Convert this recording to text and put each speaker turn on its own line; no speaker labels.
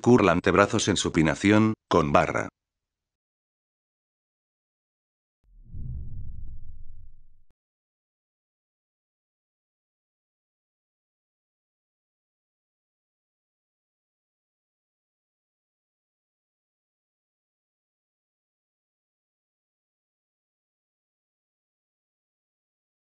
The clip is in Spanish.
Curl antebrazos en supinación, con barra.